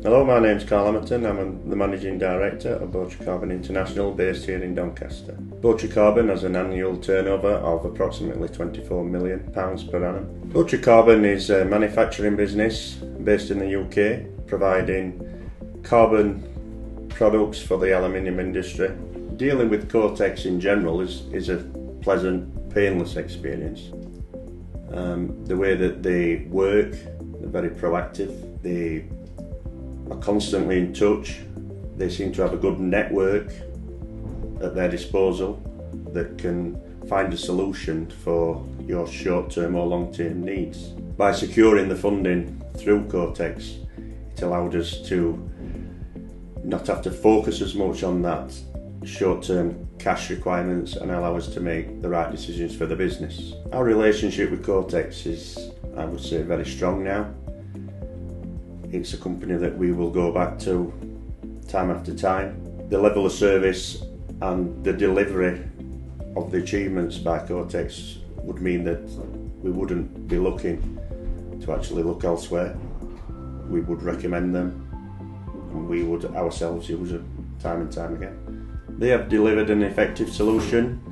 Hello, my name's Carl Hamilton. I'm the Managing Director of Bawtry Carbon International based here in Doncaster. Bawtry Carbon has an annual turnover of approximately £24 million per annum. Bawtry Carbon is a manufacturing business based in the UK providing carbon products for the aluminium industry. Dealing with Cortex in general is, is a pleasant, painless experience. Um, the way that they work, they're very proactive, they are constantly in touch. They seem to have a good network at their disposal that can find a solution for your short term or long term needs. By securing the funding through Cortex, it allowed us to not have to focus as much on that short term cash requirements and allow us to make the right decisions for the business. Our relationship with Cortex is, I would say, very strong now it's a company that we will go back to time after time. The level of service and the delivery of the achievements by Cortex would mean that we wouldn't be looking to actually look elsewhere. We would recommend them and we would ourselves use them time and time again. They have delivered an effective solution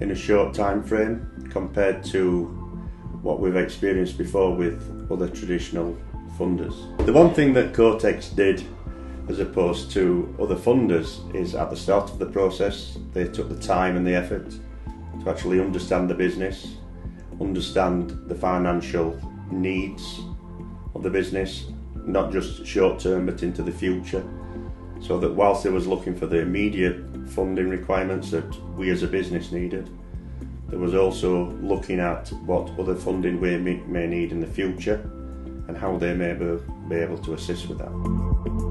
in a short time frame compared to what we've experienced before with other traditional funders. The one thing that Cortex did as opposed to other funders is at the start of the process they took the time and the effort to actually understand the business, understand the financial needs of the business, not just short term but into the future. So that whilst they was looking for the immediate funding requirements that we as a business needed, there was also looking at what other funding we may need in the future and how they may be able to assist with that.